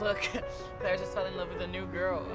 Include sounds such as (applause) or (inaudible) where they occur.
Look, (laughs) Claire just fell in love with a new girl.